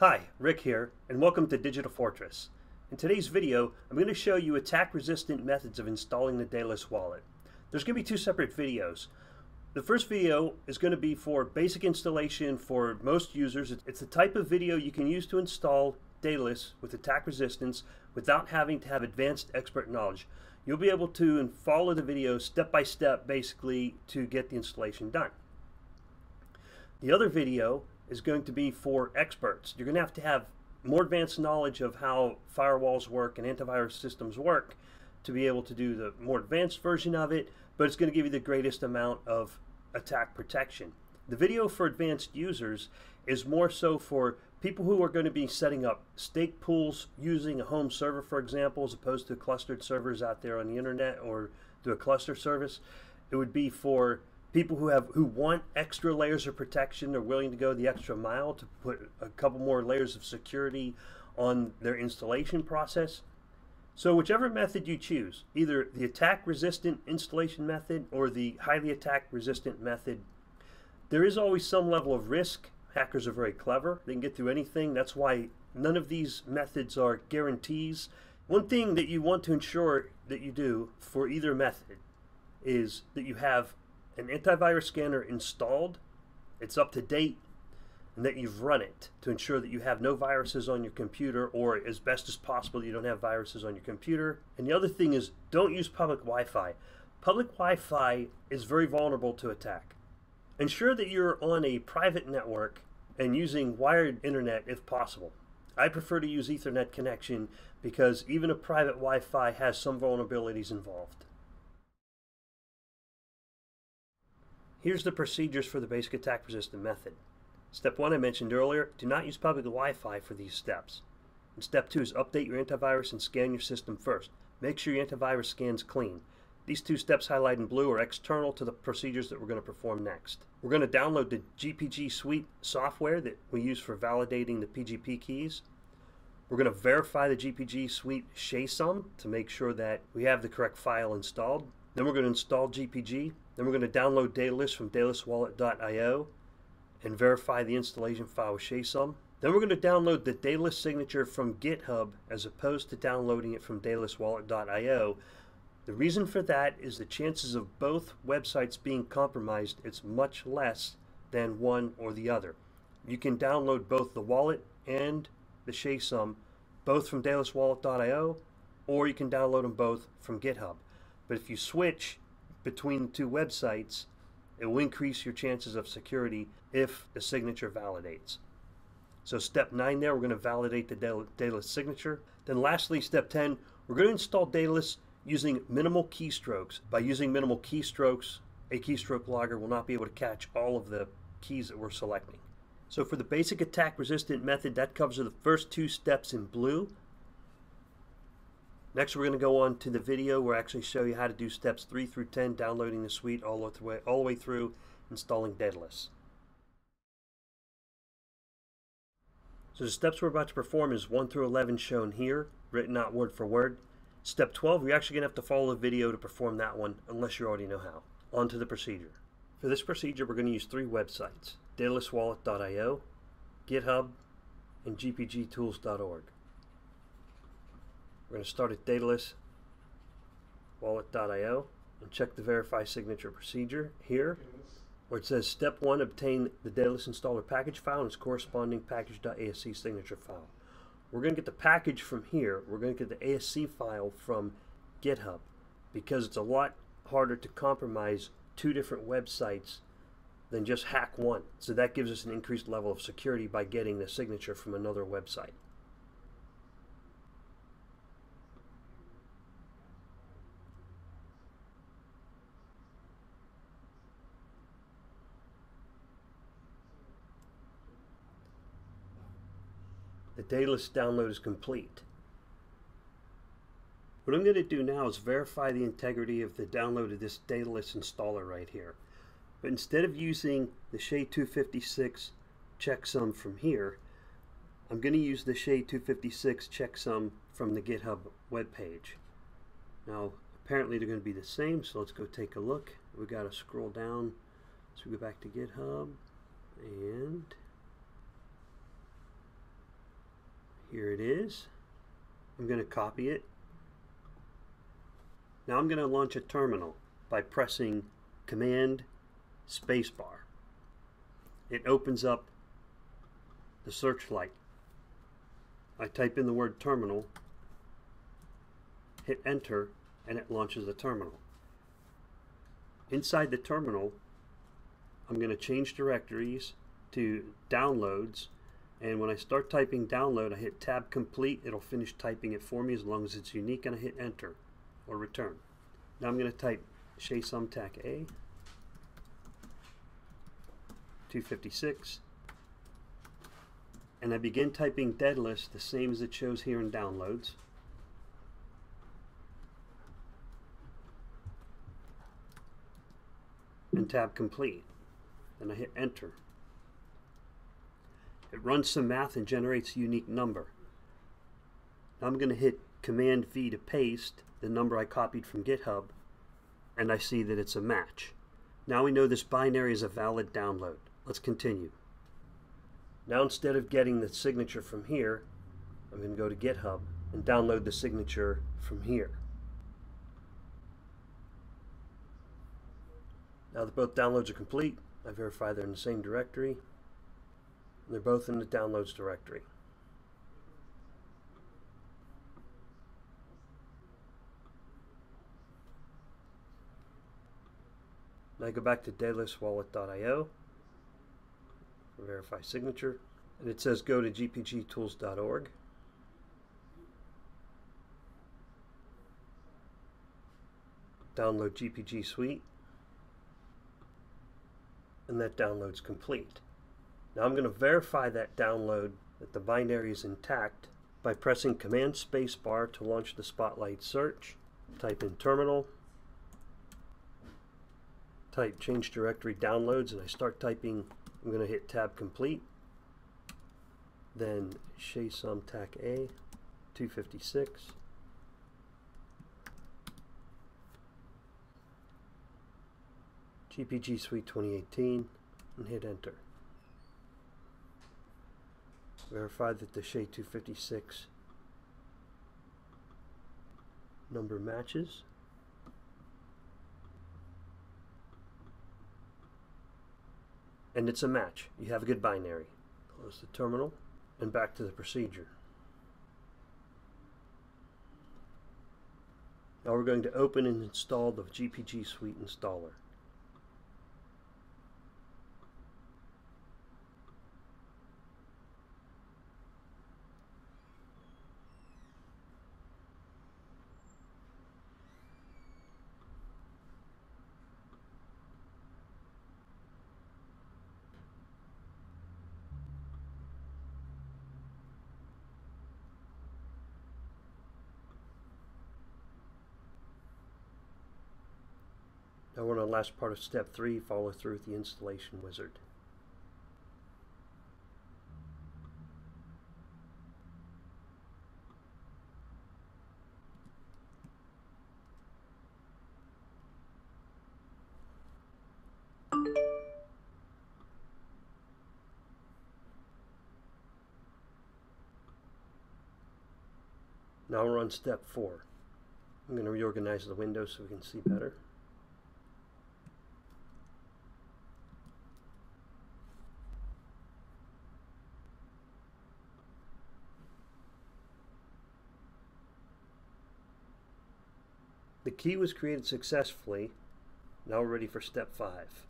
Hi, Rick here, and welcome to Digital Fortress. In today's video, I'm going to show you attack-resistant methods of installing the Daedalus wallet. There's going to be two separate videos. The first video is going to be for basic installation for most users. It's the type of video you can use to install Daedalus with attack resistance without having to have advanced expert knowledge. You'll be able to follow the video step by step basically to get the installation done. The other video is going to be for experts. You're going to have to have more advanced knowledge of how firewalls work and antivirus systems work to be able to do the more advanced version of it, but it's going to give you the greatest amount of attack protection. The video for advanced users is more so for people who are going to be setting up stake pools using a home server, for example, as opposed to clustered servers out there on the internet or do a cluster service. It would be for people who have who want extra layers of protection are willing to go the extra mile to put a couple more layers of security on their installation process. So whichever method you choose, either the attack resistant installation method or the highly attack resistant method, there is always some level of risk. Hackers are very clever. They can get through anything. That's why none of these methods are guarantees. One thing that you want to ensure that you do for either method is that you have an antivirus scanner installed, it's up to date, and that you've run it to ensure that you have no viruses on your computer or as best as possible you don't have viruses on your computer. And the other thing is don't use public Wi-Fi. Public Wi-Fi is very vulnerable to attack. Ensure that you're on a private network and using wired internet if possible. I prefer to use Ethernet connection because even a private Wi-Fi has some vulnerabilities involved. Here's the procedures for the basic attack resistant method. Step 1 I mentioned earlier, do not use public Wi-Fi for these steps. And step 2 is update your antivirus and scan your system first. Make sure your antivirus scan's clean. These two steps highlighted in blue are external to the procedures that we're going to perform next. We're going to download the GPG Suite software that we use for validating the PGP keys. We're going to verify the GPG Suite SHASUM to make sure that we have the correct file installed. Then we're going to install GPG. Then we're going to download Daedalus from daedaluswallet.io and verify the installation file with SHASUM. Then we're going to download the Daedalus signature from GitHub as opposed to downloading it from daedaluswallet.io. The reason for that is the chances of both websites being compromised it's much less than one or the other. You can download both the wallet and the SHASUM both from daedaluswallet.io or you can download them both from GitHub. But if you switch between two websites, it will increase your chances of security if the signature validates. So step 9 there, we're going to validate the Daedalus signature. Then lastly, step 10, we're going to install Daedalus using minimal keystrokes. By using minimal keystrokes, a keystroke logger will not be able to catch all of the keys that we're selecting. So for the basic attack resistant method, that covers the first two steps in blue. Next, we're going to go on to the video where I actually show you how to do steps 3 through 10, downloading the suite all the way, all the way through installing Daedalus. So the steps we're about to perform is 1 through 11 shown here, written out word for word. Step 12, we're actually going to have to follow the video to perform that one, unless you already know how. On to the procedure. For this procedure, we're going to use three websites, daedaluswallet.io, GitHub, and gpgtools.org. We're going to start at Daedalus wallet.io and check the verify signature procedure here where it says step one obtain the Daedalus installer package file and its corresponding package.asc signature file. We're going to get the package from here. We're going to get the ASC file from GitHub because it's a lot harder to compromise two different websites than just hack one. So that gives us an increased level of security by getting the signature from another website. The Daedalus download is complete. What I'm going to do now is verify the integrity of the download of this Daedalus installer right here. But instead of using the SHA-256 checksum from here, I'm going to use the SHA-256 checksum from the GitHub webpage. Now, apparently they're going to be the same, so let's go take a look. We've got to scroll down. So we go back to GitHub, and Here it is. I'm going to copy it. Now I'm going to launch a terminal by pressing Command Spacebar. It opens up the searchlight. I type in the word terminal, hit enter, and it launches the terminal. Inside the terminal, I'm going to change directories to downloads and when I start typing download I hit tab complete. It'll finish typing it for me as long as it's unique and I hit enter or return. Now I'm going to type shasum -a 256 and I begin typing Daedalus the same as it shows here in downloads. And tab complete. And I hit enter it runs some math and generates a unique number. Now I'm going to hit Command V to paste the number I copied from GitHub, and I see that it's a match. Now we know this binary is a valid download. Let's continue. Now instead of getting the signature from here, I'm going to go to GitHub and download the signature from here. Now that both downloads are complete, I verify they're in the same directory. They're both in the downloads directory. Now I go back to daedaluswallet.io, verify signature, and it says go to gpgtools.org. Download GPG Suite, and that download's complete. Now I'm going to verify that download that the binary is intact by pressing Command Spacebar to launch the Spotlight search. Type in terminal, type change directory downloads, and I start typing, I'm going to hit tab complete, then shasum -a 256. GPG Suite 2018 and hit enter verify that the SHA-256 number matches. And it's a match. You have a good binary. Close the terminal and back to the procedure. Now we're going to open and install the GPG Suite installer. Now we're on the last part of step three, follow through with the installation wizard. Now we're on step four. I'm going to reorganize the window so we can see better. Key was created successfully. Now we're ready for step 5.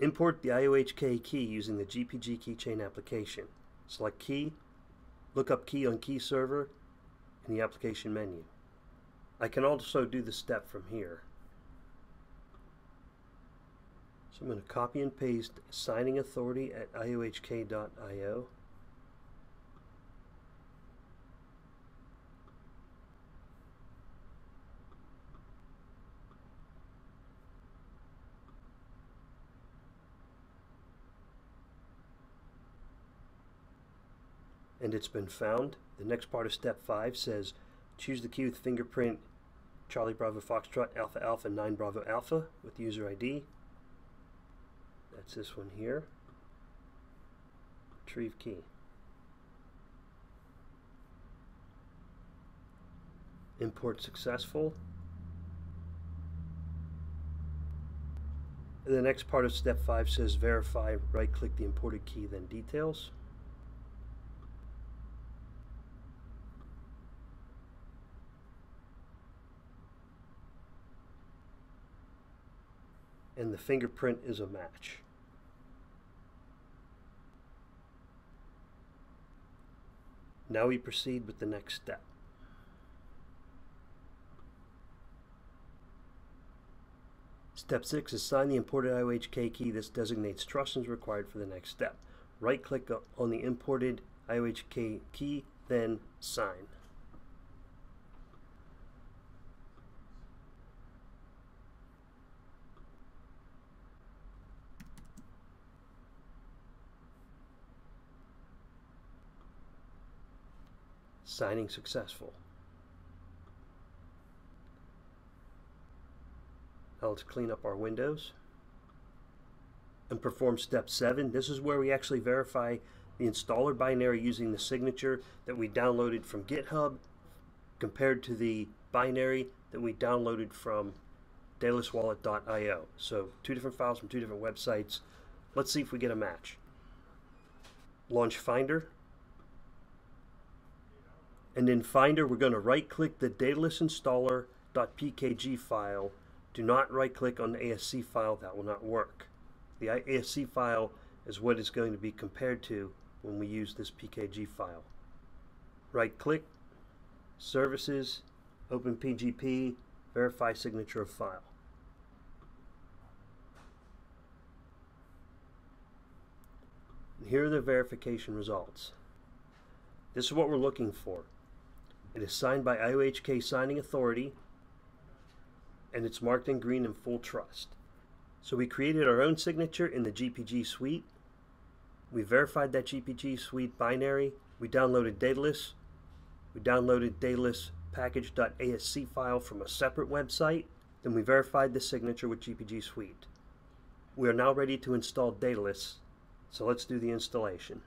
Import the IOHK key using the GPG keychain application. Select key, look up key on key server in the application menu. I can also do the step from here. So I'm going to copy and paste signing authority at iohk.io and it's been found. The next part of step five says choose the key with fingerprint Charlie Bravo Foxtrot Alpha Alpha 9 Bravo Alpha with user ID. That's this one here. Retrieve key. Import successful. The next part of step 5 says verify, right click the imported key, then details. And the fingerprint is a match. Now we proceed with the next step. Step 6 is sign the imported IOHK key. This designates trust and is required for the next step. Right click on the imported IOHK key, then sign. Signing successful. Now let's clean up our windows and perform step 7. This is where we actually verify the installer binary using the signature that we downloaded from GitHub compared to the binary that we downloaded from daedaluswallet.io. So two different files from two different websites. Let's see if we get a match. Launch Finder. And in Finder, we're going to right click the Daedalus installer.pkg file do not right click on the ASC file, that will not work. The ASC file is what is going to be compared to when we use this PKG file. Right click, Services, Open PGP, Verify Signature of File. Here are the verification results. This is what we're looking for. It is signed by IOHK Signing Authority, and it's marked in green in full trust. So we created our own signature in the GPG suite. We verified that GPG suite binary. We downloaded Daedalus. We downloaded Daedalus package.asc file from a separate website. Then we verified the signature with GPG suite. We are now ready to install Daedalus. So let's do the installation.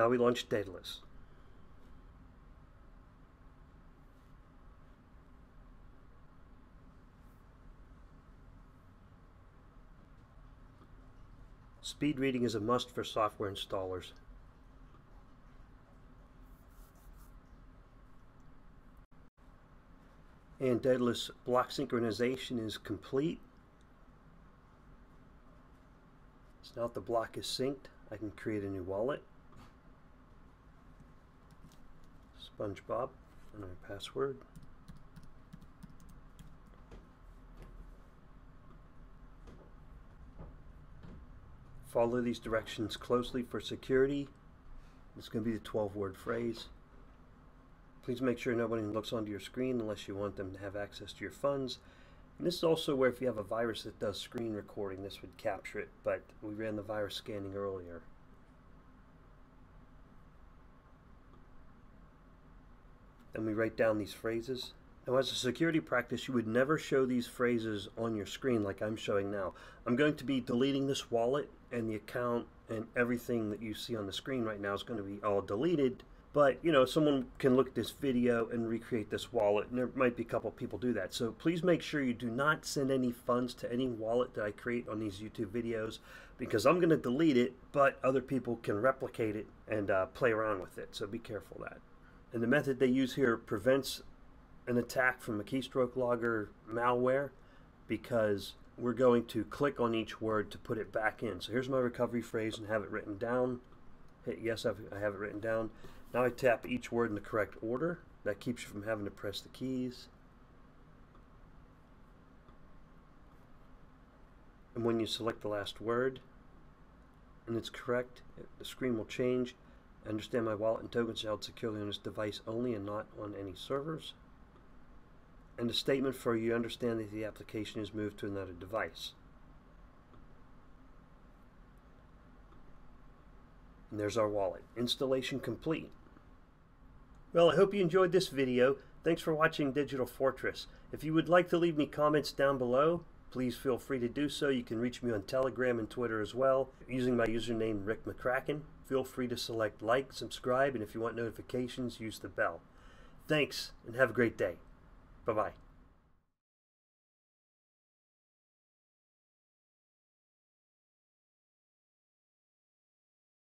Now we launch Daedalus. Speed reading is a must for software installers. And Daedalus block synchronization is complete. So now that the block is synced, I can create a new wallet. SpongeBob and our password. Follow these directions closely for security. It's going to be the 12 word phrase. Please make sure nobody looks onto your screen unless you want them to have access to your funds. And this is also where if you have a virus that does screen recording, this would capture it, but we ran the virus scanning earlier. And we write down these phrases. Now as a security practice, you would never show these phrases on your screen like I'm showing now. I'm going to be deleting this wallet and the account and everything that you see on the screen right now is going to be all deleted. But, you know, someone can look at this video and recreate this wallet, and there might be a couple people do that. So please make sure you do not send any funds to any wallet that I create on these YouTube videos, because I'm going to delete it, but other people can replicate it and uh, play around with it. So be careful that. And the method they use here prevents an attack from a keystroke logger malware because we're going to click on each word to put it back in. So here's my recovery phrase and have it written down. Hit yes, I have it written down. Now I tap each word in the correct order. That keeps you from having to press the keys. And when you select the last word and it's correct, the screen will change understand my wallet and tokens held securely on this device only and not on any servers. and a statement for you understand that the application is moved to another device. And there's our wallet. Installation complete. Well, I hope you enjoyed this video. Thanks for watching Digital Fortress. If you would like to leave me comments down below, please feel free to do so. You can reach me on Telegram and Twitter as well using my username Rick McCracken. Feel free to select like, subscribe, and if you want notifications, use the bell. Thanks, and have a great day. Bye-bye.